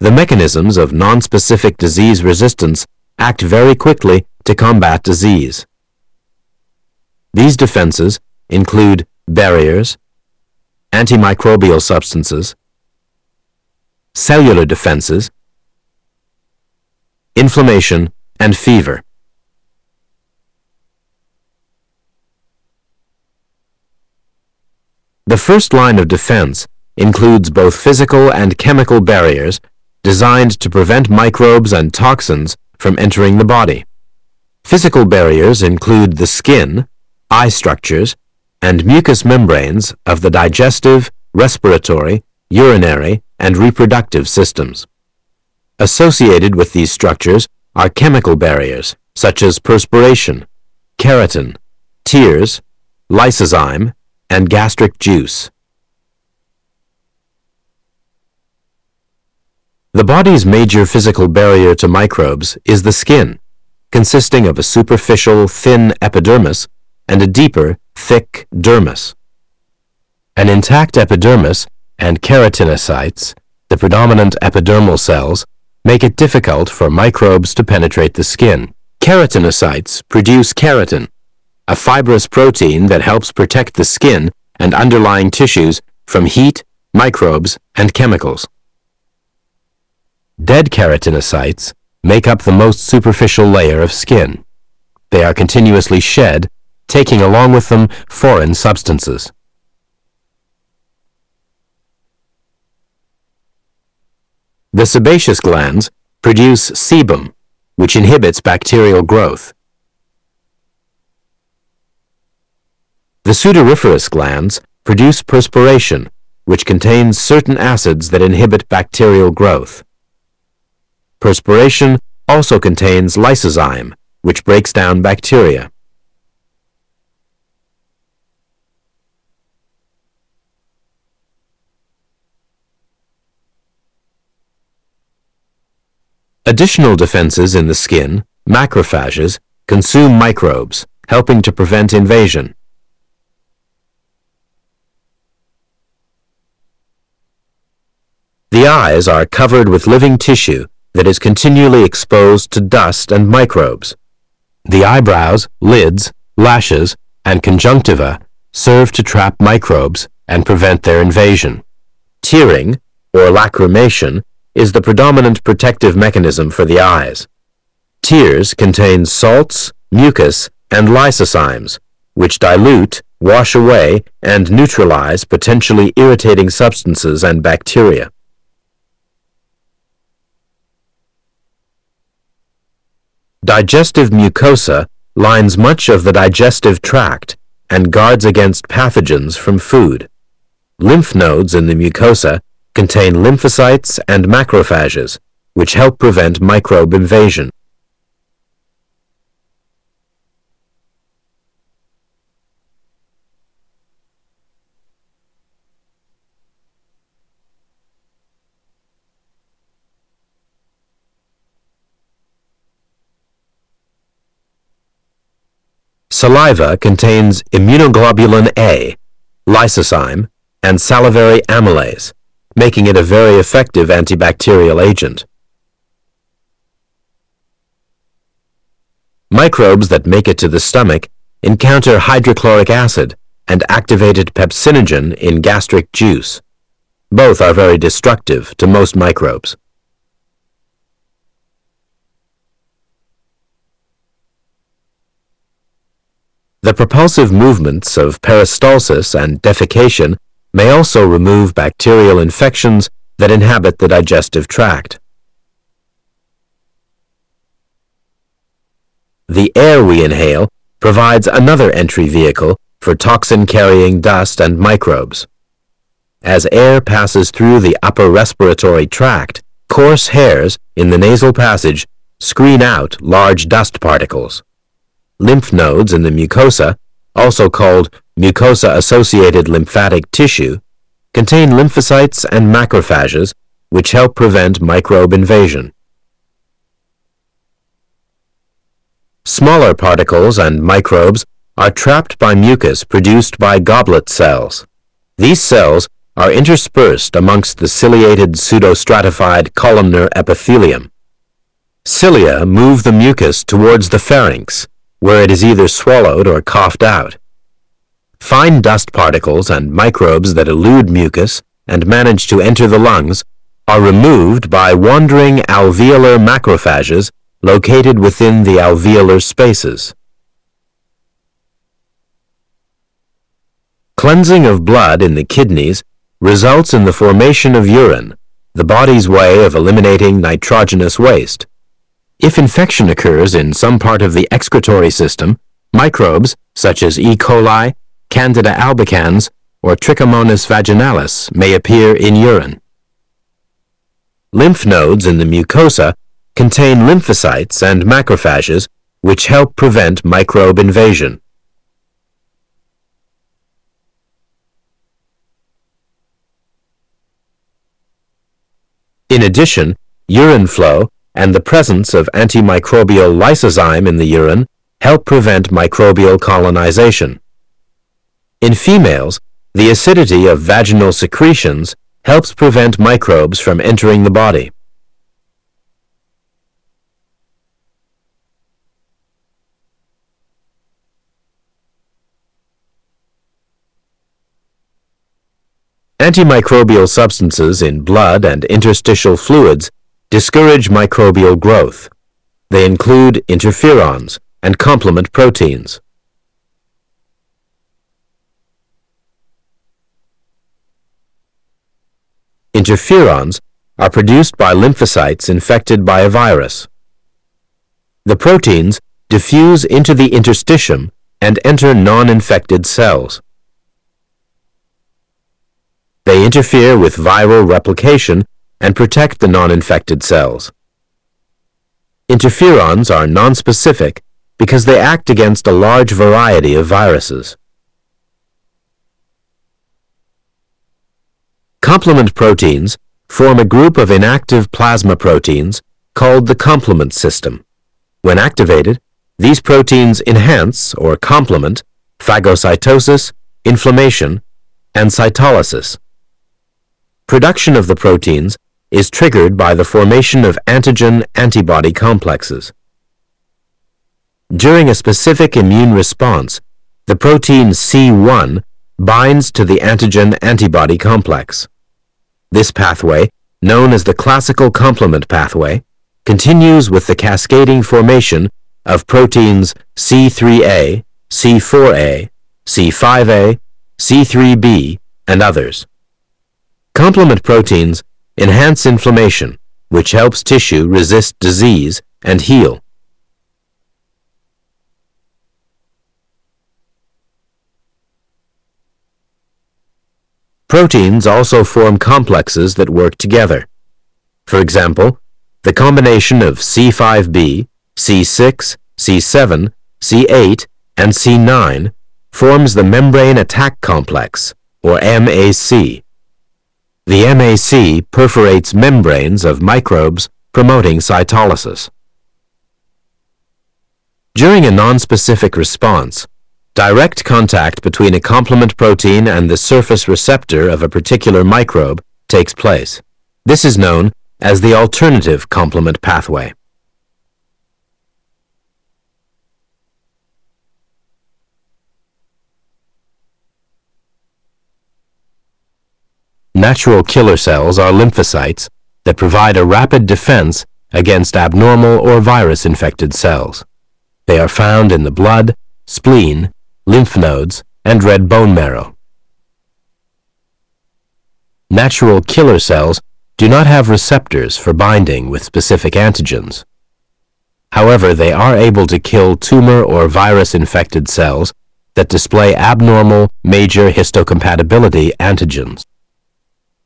The mechanisms of nonspecific disease resistance act very quickly to combat disease. These defenses include barriers, antimicrobial substances, cellular defenses, inflammation, and fever. The first line of defense includes both physical and chemical barriers designed to prevent microbes and toxins from entering the body. Physical barriers include the skin, eye structures, and mucous membranes of the digestive, respiratory, urinary, and reproductive systems. Associated with these structures are chemical barriers such as perspiration, keratin, tears, lysozyme, and gastric juice. The body's major physical barrier to microbes is the skin, consisting of a superficial, thin epidermis and a deeper, thick dermis. An intact epidermis and keratinocytes, the predominant epidermal cells, make it difficult for microbes to penetrate the skin. Keratinocytes produce keratin, a fibrous protein that helps protect the skin and underlying tissues from heat, microbes, and chemicals. Dead keratinocytes make up the most superficial layer of skin. They are continuously shed, taking along with them foreign substances. The sebaceous glands produce sebum, which inhibits bacterial growth. The sudoriferous glands produce perspiration, which contains certain acids that inhibit bacterial growth. Perspiration also contains lysozyme, which breaks down bacteria. Additional defenses in the skin, macrophages, consume microbes, helping to prevent invasion. The eyes are covered with living tissue that is continually exposed to dust and microbes. The eyebrows, lids, lashes, and conjunctiva serve to trap microbes and prevent their invasion. Tearing, or lacrimation, is the predominant protective mechanism for the eyes. Tears contain salts, mucus, and lysozymes, which dilute, wash away, and neutralize potentially irritating substances and bacteria. Digestive mucosa lines much of the digestive tract and guards against pathogens from food. Lymph nodes in the mucosa contain lymphocytes and macrophages, which help prevent microbe invasion. Saliva contains immunoglobulin A, lysozyme, and salivary amylase, making it a very effective antibacterial agent. Microbes that make it to the stomach encounter hydrochloric acid and activated pepsinogen in gastric juice. Both are very destructive to most microbes. The propulsive movements of peristalsis and defecation may also remove bacterial infections that inhabit the digestive tract. The air we inhale provides another entry vehicle for toxin-carrying dust and microbes. As air passes through the upper respiratory tract, coarse hairs in the nasal passage screen out large dust particles lymph nodes in the mucosa, also called mucosa-associated lymphatic tissue, contain lymphocytes and macrophages which help prevent microbe invasion. Smaller particles and microbes are trapped by mucus produced by goblet cells. These cells are interspersed amongst the ciliated pseudostratified columnar epithelium. Cilia move the mucus towards the pharynx, where it is either swallowed or coughed out. Fine dust particles and microbes that elude mucus and manage to enter the lungs are removed by wandering alveolar macrophages located within the alveolar spaces. Cleansing of blood in the kidneys results in the formation of urine, the body's way of eliminating nitrogenous waste. If infection occurs in some part of the excretory system, microbes, such as E. coli, Candida albicans, or Trichomonas vaginalis may appear in urine. Lymph nodes in the mucosa contain lymphocytes and macrophages which help prevent microbe invasion. In addition, urine flow and the presence of antimicrobial lysozyme in the urine help prevent microbial colonization. In females, the acidity of vaginal secretions helps prevent microbes from entering the body. Antimicrobial substances in blood and interstitial fluids discourage microbial growth. They include interferons and complement proteins. Interferons are produced by lymphocytes infected by a virus. The proteins diffuse into the interstitium and enter non-infected cells. They interfere with viral replication and protect the non-infected cells. Interferons are nonspecific because they act against a large variety of viruses. Complement proteins form a group of inactive plasma proteins called the complement system. When activated, these proteins enhance or complement phagocytosis, inflammation, and cytolysis. Production of the proteins is triggered by the formation of antigen-antibody complexes. During a specific immune response, the protein C1 binds to the antigen-antibody complex. This pathway, known as the classical complement pathway, continues with the cascading formation of proteins C3a, C4a, C5a, C3b, and others. Complement proteins enhance inflammation, which helps tissue resist disease and heal. Proteins also form complexes that work together. For example, the combination of C5b, C6, C7, C8, and C9 forms the membrane attack complex, or MAC. The MAC perforates membranes of microbes promoting cytolysis. During a nonspecific response, direct contact between a complement protein and the surface receptor of a particular microbe takes place. This is known as the alternative complement pathway. Natural killer cells are lymphocytes that provide a rapid defense against abnormal or virus-infected cells. They are found in the blood, spleen, lymph nodes, and red bone marrow. Natural killer cells do not have receptors for binding with specific antigens. However, they are able to kill tumor or virus-infected cells that display abnormal major histocompatibility antigens.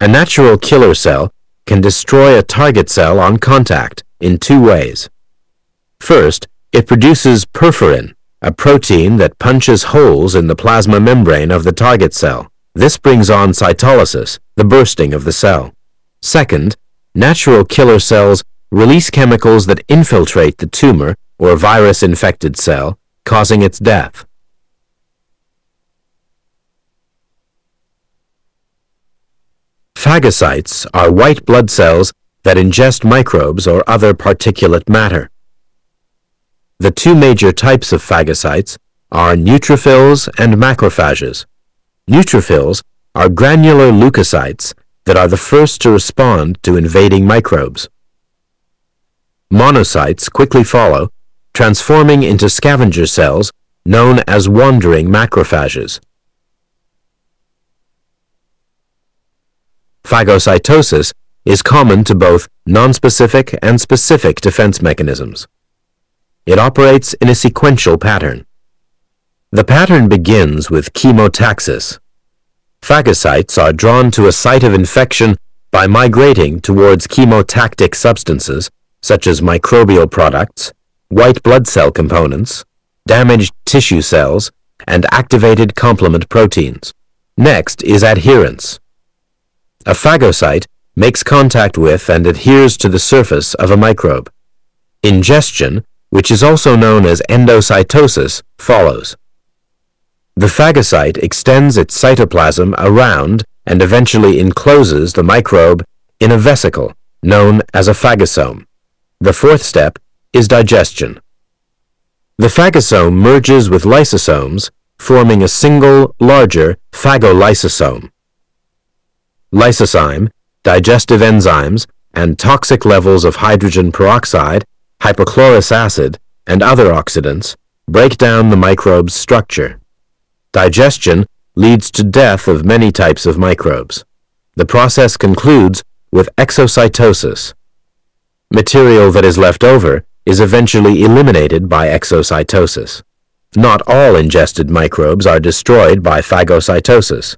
A natural killer cell can destroy a target cell on contact in two ways. First, it produces perforin, a protein that punches holes in the plasma membrane of the target cell. This brings on cytolysis, the bursting of the cell. Second, natural killer cells release chemicals that infiltrate the tumor or virus-infected cell, causing its death. Phagocytes are white blood cells that ingest microbes or other particulate matter. The two major types of phagocytes are neutrophils and macrophages. Neutrophils are granular leukocytes that are the first to respond to invading microbes. Monocytes quickly follow, transforming into scavenger cells known as wandering macrophages. Phagocytosis is common to both nonspecific and specific defense mechanisms. It operates in a sequential pattern. The pattern begins with chemotaxis. Phagocytes are drawn to a site of infection by migrating towards chemotactic substances such as microbial products, white blood cell components, damaged tissue cells, and activated complement proteins. Next is adherence. A phagocyte makes contact with and adheres to the surface of a microbe. Ingestion, which is also known as endocytosis, follows. The phagocyte extends its cytoplasm around and eventually encloses the microbe in a vesicle known as a phagosome. The fourth step is digestion. The phagosome merges with lysosomes, forming a single, larger phagolysosome. Lysozyme, digestive enzymes, and toxic levels of hydrogen peroxide, hypochlorous acid, and other oxidants break down the microbe's structure. Digestion leads to death of many types of microbes. The process concludes with exocytosis. Material that is left over is eventually eliminated by exocytosis. Not all ingested microbes are destroyed by phagocytosis.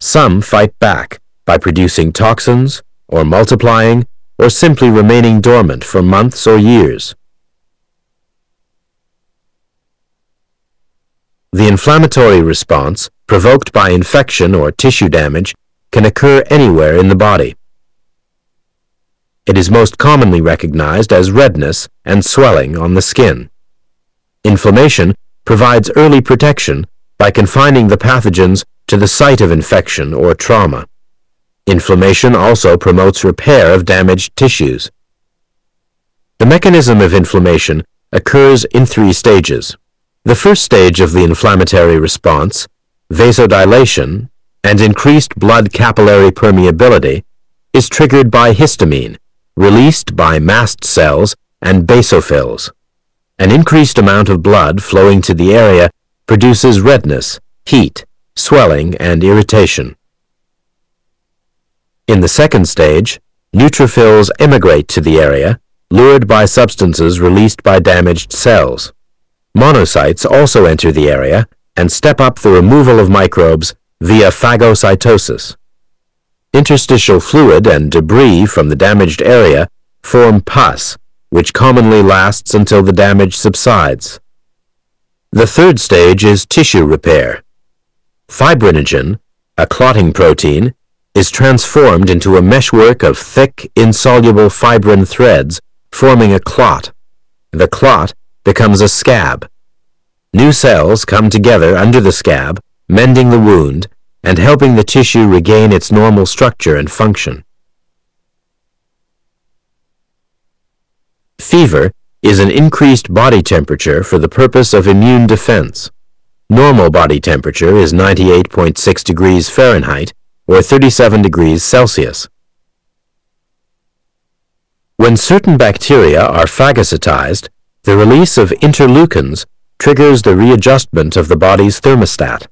Some fight back by producing toxins, or multiplying, or simply remaining dormant for months or years. The inflammatory response, provoked by infection or tissue damage, can occur anywhere in the body. It is most commonly recognized as redness and swelling on the skin. Inflammation provides early protection by confining the pathogens to the site of infection or trauma. Inflammation also promotes repair of damaged tissues. The mechanism of inflammation occurs in three stages. The first stage of the inflammatory response, vasodilation, and increased blood capillary permeability, is triggered by histamine, released by mast cells and basophils. An increased amount of blood flowing to the area produces redness, heat, swelling, and irritation. In the second stage, neutrophils emigrate to the area, lured by substances released by damaged cells. Monocytes also enter the area and step up the removal of microbes via phagocytosis. Interstitial fluid and debris from the damaged area form pus, which commonly lasts until the damage subsides. The third stage is tissue repair. Fibrinogen, a clotting protein, is transformed into a meshwork of thick, insoluble fibrin threads, forming a clot. The clot becomes a scab. New cells come together under the scab, mending the wound and helping the tissue regain its normal structure and function. Fever is an increased body temperature for the purpose of immune defense. Normal body temperature is 98.6 degrees Fahrenheit or 37 degrees Celsius. When certain bacteria are phagocytized, the release of interleukins triggers the readjustment of the body's thermostat.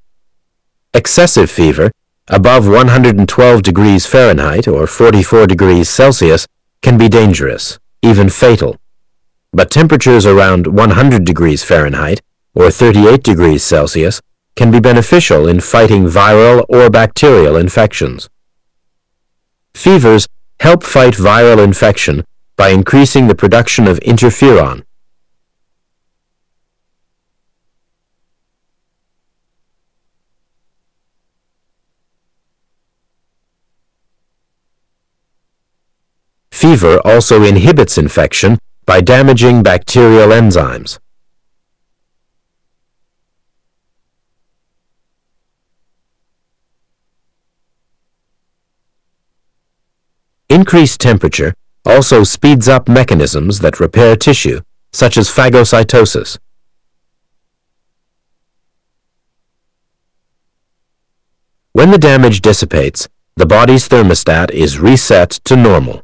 Excessive fever, above 112 degrees Fahrenheit or 44 degrees Celsius, can be dangerous, even fatal. But temperatures around 100 degrees Fahrenheit or 38 degrees Celsius can be beneficial in fighting viral or bacterial infections. Fevers help fight viral infection by increasing the production of interferon, Fever also inhibits infection by damaging bacterial enzymes. Increased temperature also speeds up mechanisms that repair tissue, such as phagocytosis. When the damage dissipates, the body's thermostat is reset to normal.